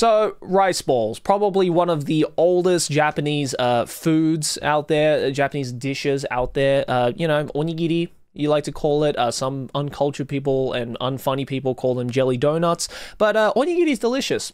So, rice balls, probably one of the oldest Japanese uh, foods out there, uh, Japanese dishes out there. Uh, you know, onigiri, you like to call it. Uh, some uncultured people and unfunny people call them jelly donuts. But uh, onigiri is delicious.